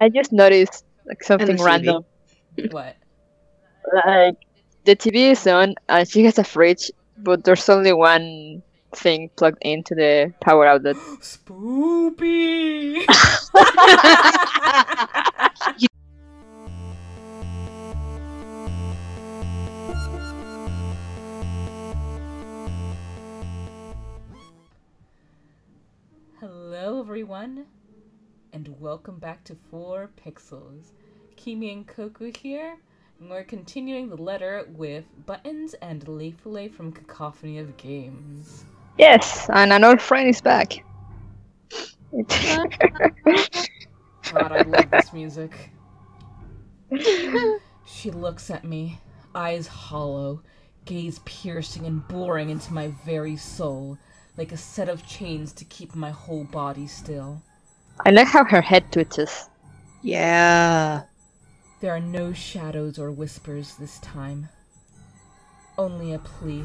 I just noticed like something random. What? Like the TV is on and she has a fridge, but there's only one thing plugged into the power outlet. Spoopy. Hello, everyone, and welcome back to Four Pixels. Kime and Coco here, and we're continuing the letter with Buttons and Lefuulei from Cacophony of Games. Yes, and an old friend is back. God, I love this music. She looks at me, eyes hollow, gaze piercing and boring into my very soul, like a set of chains to keep my whole body still. I like how her head twitches. Yeah. There are no shadows or whispers this time. Only a plea.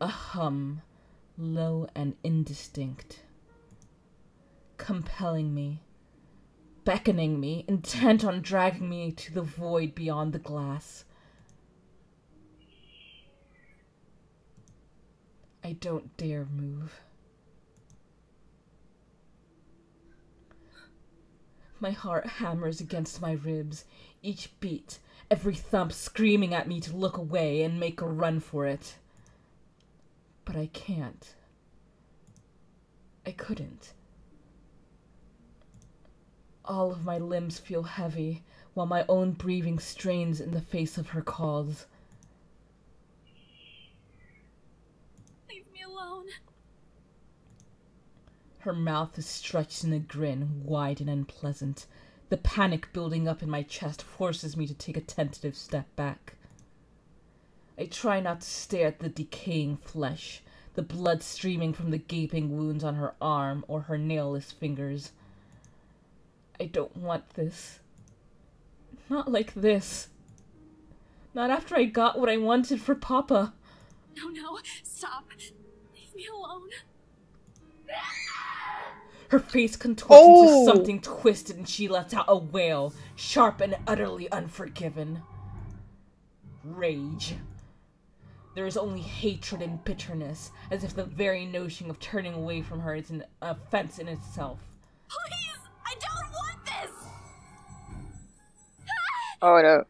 A hum, low and indistinct. Compelling me, beckoning me, intent on dragging me to the void beyond the glass. I don't dare move. My heart hammers against my ribs, each beat, every thump screaming at me to look away and make a run for it. But I can't. I couldn't. All of my limbs feel heavy, while my own breathing strains in the face of her calls. Leave me alone. Her mouth is stretched in a grin, wide and unpleasant. The panic building up in my chest forces me to take a tentative step back. I try not to stare at the decaying flesh, the blood streaming from the gaping wounds on her arm or her nailless fingers. I don't want this. Not like this. Not after I got what I wanted for Papa. No, no, stop. Leave me alone. Her face contorts Oh. into something twisted and she lets out a wail, sharp and utterly unforgiven. Rage. There is only hatred and bitterness, as if the very notion of turning away from her is an offense in itself. Please, I don't want this. Oh no.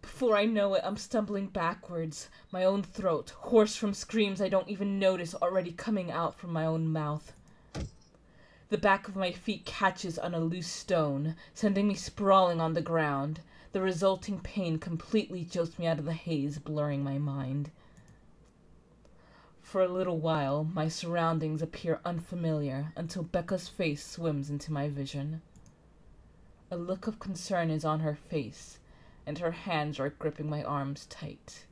Before I know it, I'm stumbling backwards, my own throat, hoarse from screams I don't even notice already coming out from my own mouth. The back of my feet catches on a loose stone, sending me sprawling on the ground. The resulting pain completely jolts me out of the haze, blurring my mind. For a little while, my surroundings appear unfamiliar until Becca's face swims into my vision. A look of concern is on her face, and her hands are gripping my arms tight.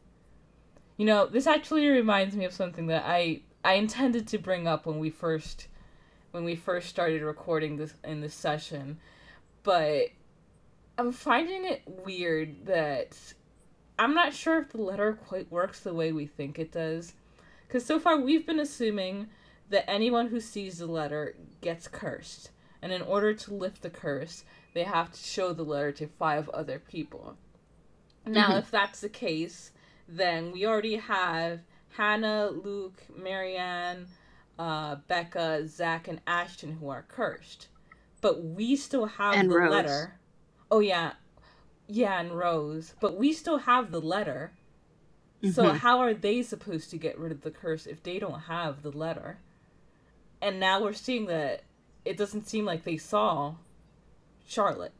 You know, this actually reminds me of something that I I intended to bring up when we first when we first started recording this in this session, but I'm finding it weird that I'm not sure if the letter quite works the way we think it does. Cuz so far we've been assuming that anyone who sees the letter gets cursed, and in order to lift the curse, they have to show the letter to five other people. Now, Mhm. if that's the case, then we already have Hannah, Luke, Marianne, uh, Becca, Zach, and Ashton who are cursed. But we still have And the Rose. letter. Oh, yeah. Yeah, and Rose. But we still have the letter. So, Mhm. how are they supposed to get rid of the curse if they don't have the letter? And now we're seeing that it doesn't seem like they saw Charlotte.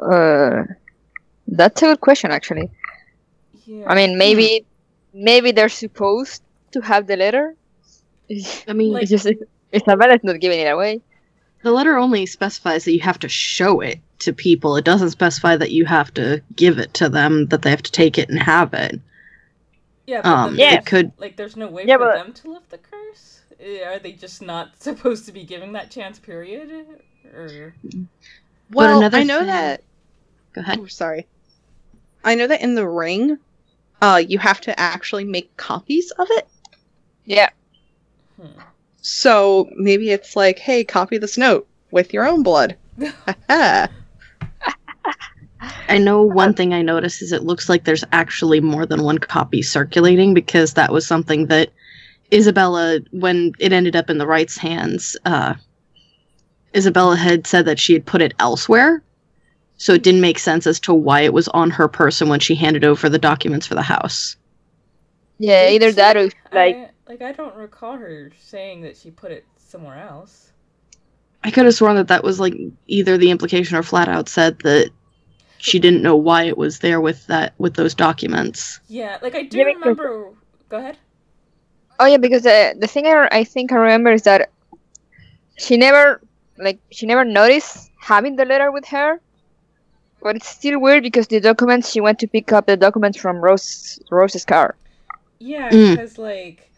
Uh, that's a good question, actually. Yeah. I mean, maybe, maybe they're supposed to have the letter. I mean, Like- it's just Isabella's not giving it away. the letter only specifies that you have to show it to people. It doesn't specify that you have to give it to them, that they have to take it and have it. yeah, but Um, then Yeah. it could. Like, there's no way Yeah, for but- them to lift the curse? Eh, Are they just not supposed to be giving that chance, period? Or... Well, another I know thing- that. Go ahead. Oh, sorry. I know that in the ring, uh, you have to actually make copies of it. Yeah. Hmm. So maybe it's like, hey, copy this note with your own blood. I know one thing I noticed is it looks like there's actually more than one copy circulating because that was something that Isabella, when it ended up in the Wright's hands, uh, Isabella had said that she had put it elsewhere. So it didn't make sense as to why it was on her person when she handed over the documents for the house. Yeah, either that or like I, like I don't recall her saying that she put it somewhere else. I could have sworn that that was like either the implication or flat out said that she didn't know why it was there with that with those documents. Yeah, like I do Yeah, because- remember. Go ahead. Oh yeah, because the the thing I, I think I remember is that she never like she never noticed having the letter with her. But it's still weird because the documents she went to pick up the documents from Rose Rose's car. Yeah, Mm. because like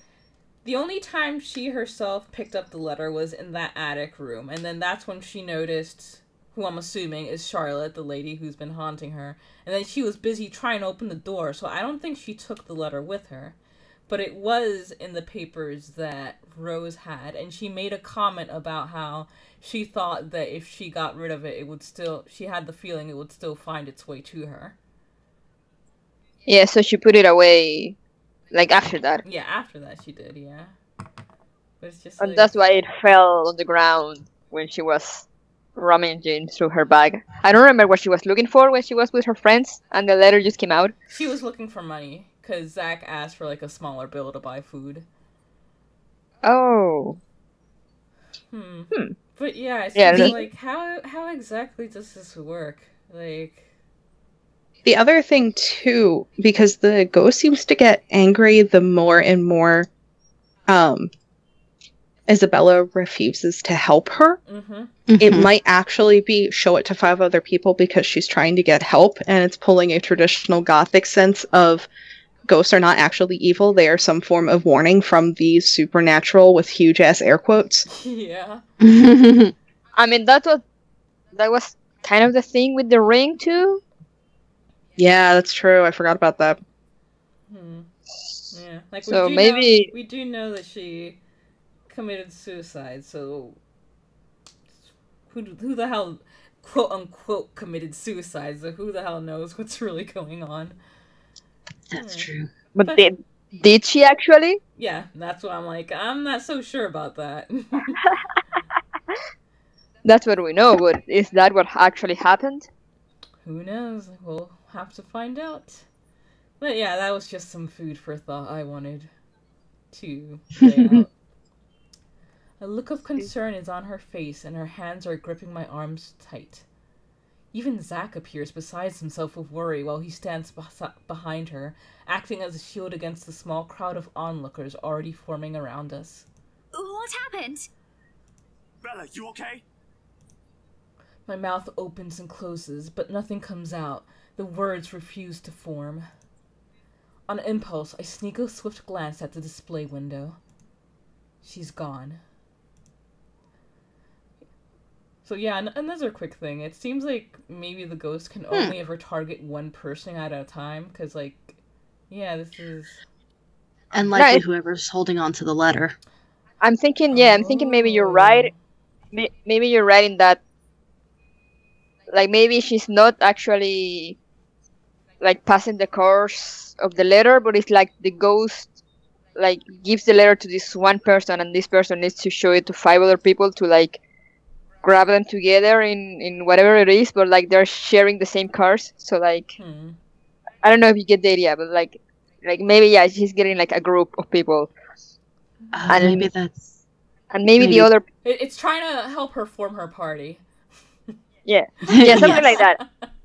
the only time she herself picked up the letter was in that attic room, and then that's when she noticed who I'm assuming is Charlotte, the lady who's been haunting her. And then she was busy trying to open the door, so I don't think she took the letter with her. But it was in the papers that Rose had, and she made a comment about how she thought that if she got rid of it, it would still. She had the feeling it would still find its way to her. Yeah, so she put it away like after that. Yeah, after that she did, yeah. But it's just And like- that's why it fell on the ground when she was rummaging through her bag. I don't remember what she was looking for when she was with her friends and the letter just came out. She was looking for money because Zach asked for like a smaller bill to buy food. Oh. Hmm. Hmm. But yeah, it's Yeah, like how how exactly does this work? Like, The other thing too, because the ghost seems to get angry the more and more um Isabella refuses to help her. mm-hmm. It Mhm. might actually be show it to five other people because she's trying to get help and it's pulling a traditional gothic sense of ghosts are not actually evil, they are some form of warning from the supernatural with huge ass air quotes. yeah. I mean that was that was kind of the thing with the ring too. Yeah, that's true. I forgot about that. Hmm. Yeah. Like So we do maybe- know, we do know that she committed suicide. So who who the hell quote unquote committed suicide? So who the hell knows what's really going on? That's Hmm. true. But But- did did she actually? Yeah, that's why I'm like I'm not so sure about that. That's what we know, but is that what actually happened? Who knows? We'll have to find out. But yeah, that was just some food for thought I wanted to lay out. A look of concern is on her face, and her hands are gripping my arms tight. Even Zach appears beside himself with worry while he stands besi- behind her, acting as a shield against the small crowd of onlookers already forming around us. What happened? Bella, you okay? My mouth opens and closes, but nothing comes out. The words refuse to form. On impulse, I sneak a swift glance at the display window. She's gone. So yeah, an- another quick thing. It seems like maybe the ghost can hmm. only ever target one person at a time, because like, yeah, this is. and likely Right. whoever's holding on to the letter. I'm thinking, yeah, I'm thinking maybe you're right. Oh. Maybe you're right in that. Like maybe she's not actually like passing the course of the letter, but it's like the ghost like gives the letter to this one person, and this person needs to show it to five other people to like grab them together in in whatever it is, but like they're sharing the same cars. So like Hmm. I don't know if you get the idea, but like like maybe yeah, she's getting like a group of people, Uh, And- maybe that's and maybe, Maybe. the other it's trying to help her form her party. yeah yeah something Yes. like that.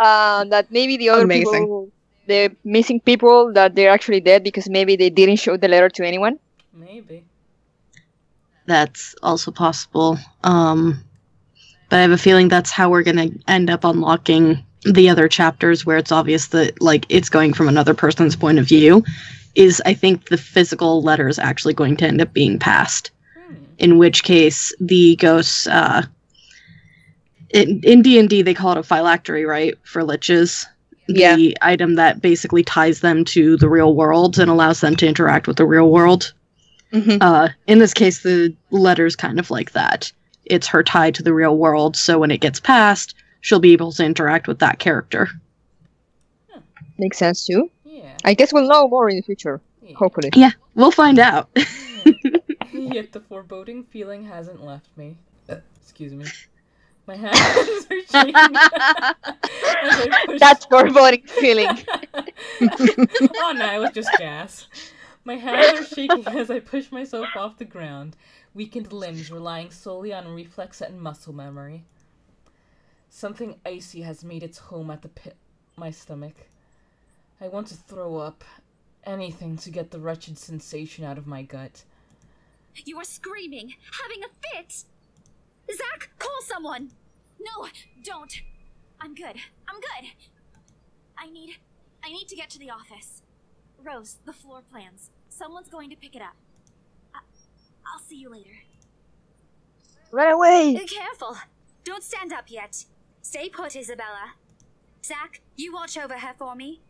uh, that maybe the other Amazing. people, the missing people, that they're actually dead because maybe they didn't show the letter to anyone. Maybe. That's also possible. Um, but I have a feeling that's how we're gonna end up unlocking the other chapters where it's obvious that like it's going from another person's point of view. Is I think the physical letter is actually going to end up being passed. Hmm. In which case, the ghosts. Uh, in in D and D, they call it a phylactery, right, for liches. Yeah. The item that basically ties them to the real world and allows them to interact with the real world. Mhm. Uh, in this case, the letter's kind of like that. It's her tie to the real world, so when it gets passed, she'll be able to interact with that character. Makes sense too. Yeah. I guess we'll know more in the future. yeah. Hopefully. Yeah, we'll find out. Yet the foreboding feeling hasn't left me. Uh, excuse me. My hands are shaking. as I push- That's foreboding feeling. oh no, it was just gas. My hands are shaking as I push myself off the ground, weakened limbs relying solely on reflex and muscle memory. Something icy has made its home at the pit my stomach. I want to throw up. Anything to get the wretched sensation out of my gut. You are screaming, having a fit. Zach, call someone. No, don't. I'm good. I'm good. I need. I need to get to the office. Rose, the floor plans. Someone's going to pick it up. I, I'll see you later. Run away! Be Careful. Don't stand up yet. Stay put, Isabella. Zach, you watch over her for me.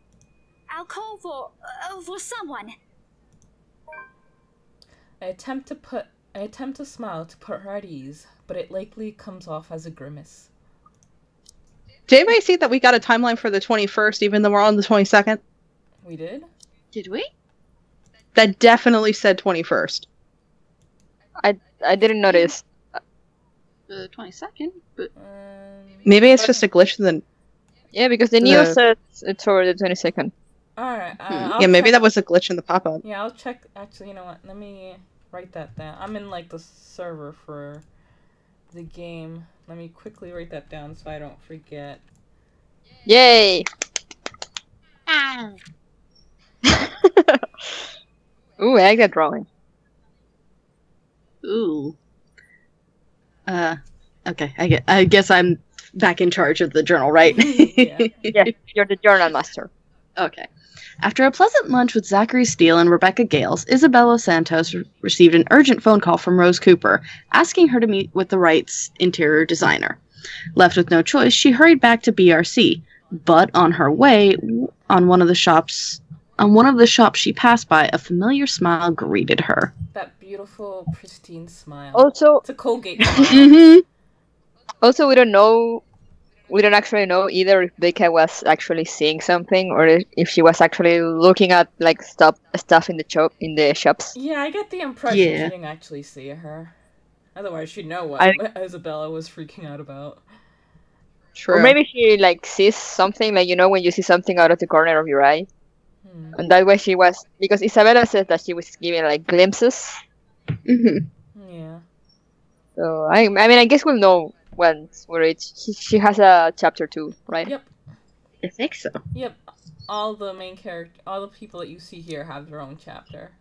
I'll call for uh, for someone. I attempt to put I attempt to smile to put her at ease, but it likely comes off as a grimace. Did anybody see that we got a timeline for the 21st, even though we're on the 22nd? We did? Did we? That definitely said 21st. I I didn't notice. The 22nd, but Um, Maybe it's just a glitch in the. Yeah, because the news The- says it's for the twenty second. Alright. Uh, Hmm. Yeah, maybe check- that was a glitch in the pop up. Yeah, I'll check. Actually, you know what? Let me write that down. I'm in like the server for the game. Let me quickly write that down so I don't forget. Yay! Ooh, I like that drawing. ooh. Uh, okay. I get. I guess I'm back in charge of the journal, right? Yeah. Yeah, you're the journal master. Okay. After a pleasant lunch with Zachary Steele and Rebecca Gales, Isabella Santos re- received an urgent phone call from Rose Cooper, asking her to meet with the Wrights interior designer. Left with no choice, she hurried back to BRC, but on her way, on one of the shops, on one of the shops she passed by, a familiar smile greeted her. That beautiful, pristine smile. Also, It's a Colgate smile. Mm-hmm. also we don't know. We don't actually know either if Becca was actually seeing something or if- if she was actually looking at like stuff stuff in the shop in the shops. yeah, I get the impression Yeah. she didn't actually see her. Otherwise, she'd know what I- Isabella was freaking out about. True. Or maybe she like sees something like you know when you see something out of the corner of your eye, Hmm. and that way she was because Isabella says that she was giving like glimpses. Mm-hmm. Yeah. So I, I mean, I guess we'll know once we're it. She, she has a chapter two, right? Yep. I think so. Yep. All the main character, all the people that you see here have their own chapter.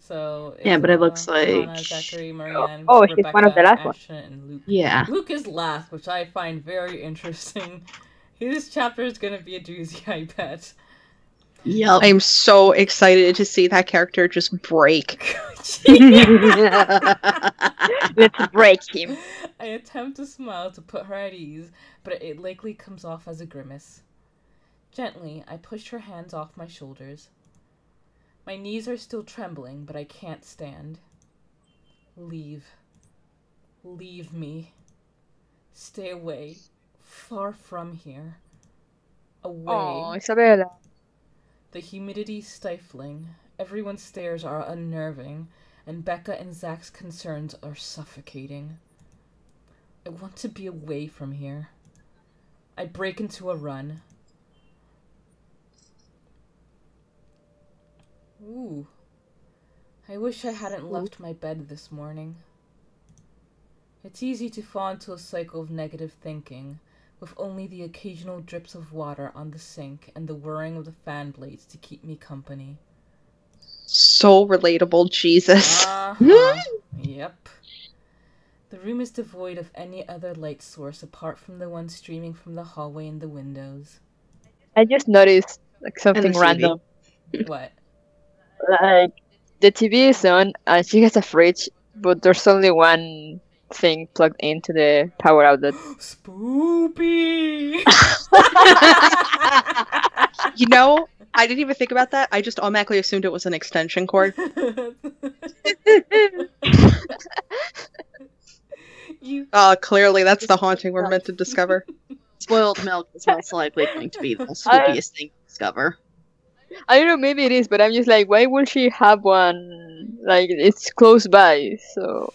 So Yeah, but it looks Isabella, Hannah, like- Zachary, oh, Marianne, Oh, she's one of the last one. Ashton, and Luke. Yeah. Luke is last, which I find very interesting. His chapter is gonna be a doozy, I bet. Yep. I'm so excited to see that character just break. Let's break him. I attempt to smile to put her at ease, but it likely comes off as a grimace. Gently, I push her hands off my shoulders. My knees are still trembling, but I can't stand. Leave. Leave me. Stay away. Far from here. Away. Oh, Isabella. The humidity stifling, everyone's stares are unnerving, and Becca and Zach's concerns are suffocating. I want to be away from here. I break into a run. Ooh. I wish I hadn't left my bed this morning. It's easy to fall into a cycle of negative thinking, with only the occasional drips of water on the sink and the whirring of the fan blades to keep me company. So relatable, Jesus. Uh-huh. yep. The room is devoid of any other light source apart from the one streaming from the hallway and the windows. I just noticed like something random. What? Like the TV is on, and she has a fridge, but there's only one thing plugged into the power outlet. Spoopy! You know, I didn't even think about that. I just automatically assumed it was an extension cord. you Uh, clearly that's the haunting we're meant to discover. Spoiled milk is most likely going to be the I- spookiest thing to discover. I don't know, maybe it is, but I'm just like, why would she have one? Like, it's close by, so.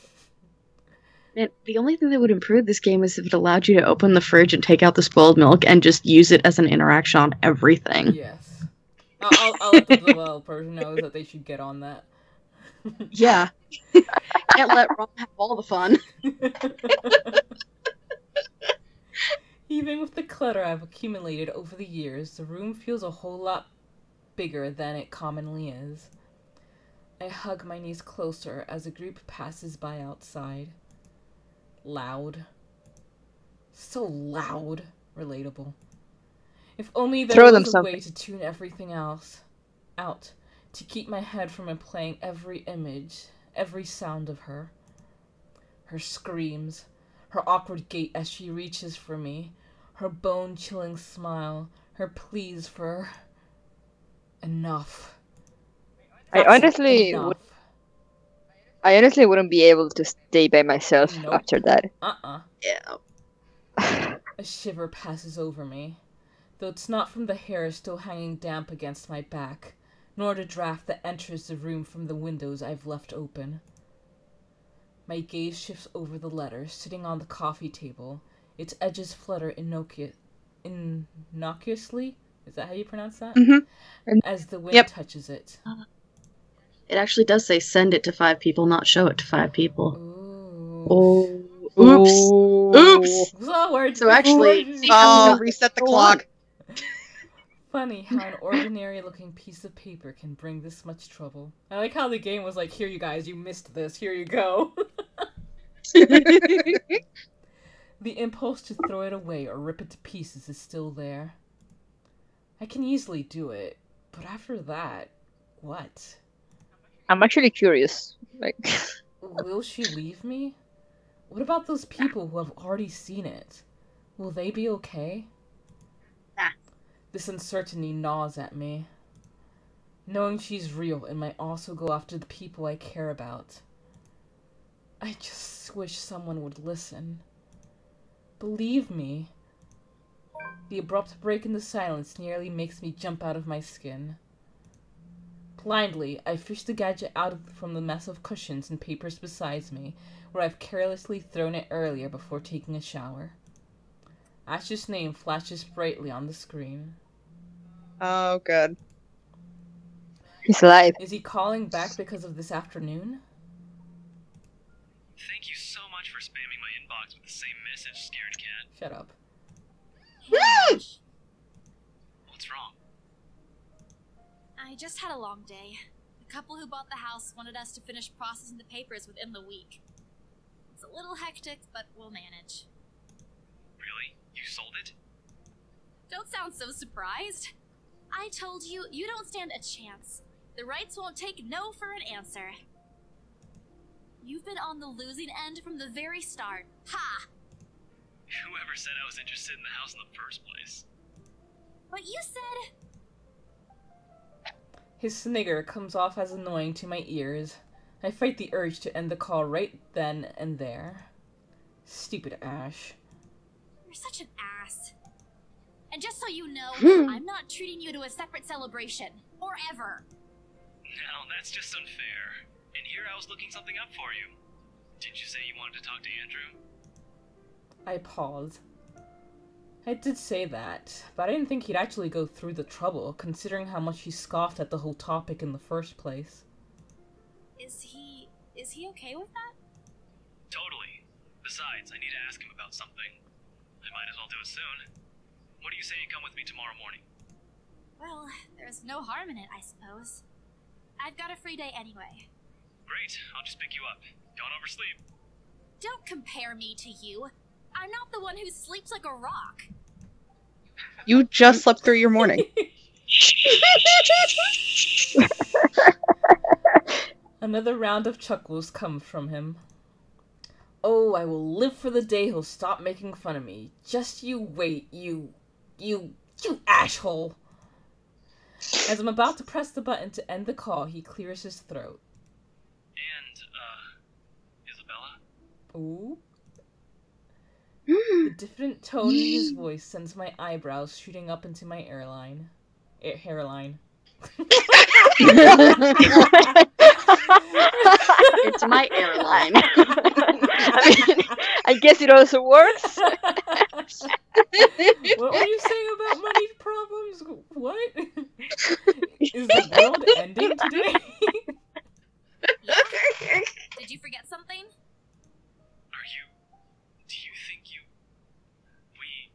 Man, the only thing that would improve this game is if it allowed you to open the fridge and take out the spoiled milk and just use it as an interaction on everything. yes. I'll, I'll, I'll let the developer know that they should get on that. Yeah. Can't let Ron have all the fun. Even with the clutter I've accumulated over the years, the room feels a whole lot bigger than it commonly is. I hug my knees closer as a group passes by outside. Loud. So loud. Relatable. If only there Throw them was a way to tune everything else out, to keep my head from replaying every image, every sound of her. Her screams, her awkward gait as she reaches for me, her bone chilling smile, her pleas for enough. I honestly enough. would- I honestly wouldn't be able to stay by myself Nope. after that. Uh-uh. Yeah. A shiver passes over me, though it's not from the hair still hanging damp against my back, nor the draft that enters the room from the windows I've left open. My gaze shifts over the letter sitting on the coffee table, its edges flutter innocu- innocuously. Is that how you pronounce that? Mhm. As the wind Yep. touches it. It actually does say send it to five people, not show it to five people. Ooh. Oh. Oops. Oops. So words. So actually- words. Oh, reset the clock. Funny how an ordinary looking piece of paper can bring this much trouble. I like how the game was like, here you guys, you missed this, here you go. the impulse to throw it away or rip it to pieces is still there. I can easily do it, but after that, what? I'm actually curious. Like, Will she leave me? What about those people who have already seen it? Will they be okay? Nah. This uncertainty gnaws at me. Knowing she's real and might also go after the people I care about. I just wish someone would listen. Believe me. The abrupt break in the silence nearly makes me jump out of my skin. Blindly, I fish the gadget out from the mess of cushions and papers beside me, where I've carelessly thrown it earlier before taking a shower. Ash's name flashes brightly on the screen. Oh, good. he's alive. Is he calling back because of this afternoon? Thank you so much for spamming my inbox with the same message, Scared Cat. Shut up. Hey, Ash. What's wrong? I just had a long day. The couple who bought the house wanted us to finish processing the papers within the week. It's a little hectic, but we'll manage. Really? You sold it? Don't sound so surprised. I told you, you don't stand a chance. The Wrights won't take no for an answer. You've been on the losing end from the very start. Ha! Whoever said I was interested in the house in the first place? But you said. His snigger comes off as annoying to my ears. I fight the urge to end the call right then and there. Stupid Ash. You're such an ass. And just so you know, hmm. I'm not treating you to a separate celebration. Or ever. Now, that's just unfair. And here I was looking something up for you. Did you say you wanted to talk to Andrew? I paused. I did say that, but I didn't think he'd actually go through the trouble, considering how much he scoffed at the whole topic in the first place. Is he. is he okay with that? Totally. Besides, I need to ask him about something. I might as well do it soon. What do you say you come with me tomorrow morning? Well, there's no harm in it, I suppose. I've got a free day anyway. Great, I'll just pick you up. Don't oversleep. Don't compare me to you. I'm not the one who sleeps like a rock. You just slept through your morning. Another round of chuckles comes from him. Oh, I will live for the day he'll stop making fun of me. Just you wait, you. you. you asshole. As I'm about to press the button to end the call, he clears his throat. And, uh, Isabella? Ooh. Mm. The different tone in his voice sends my eyebrows shooting up into my airline. A- hairline. it's my airline. I mean, I guess it also works. what were you saying about money problems? What? Is the world ending today? Did you forget something? Are you. Do you think you. We.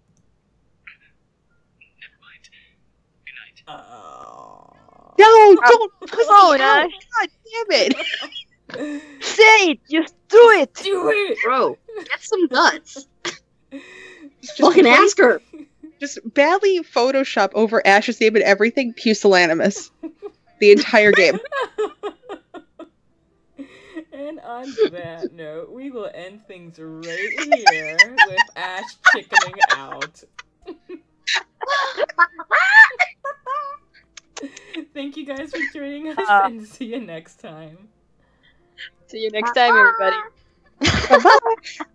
Never mind. Good night. oh. No, don't pussy Oh, out. Oh, Nash. God damn it. Say it! Just do it! Do it! Bro, get some guts. Just Fucking badly- ask her. Just badly Photoshop over Ash's name and everything pusillanimous. The entire game. and on that note, we will end things right here with Ash chickening out. Thank you guys for joining us Uh, and see you next time. See you next time, everybody. Bye-bye.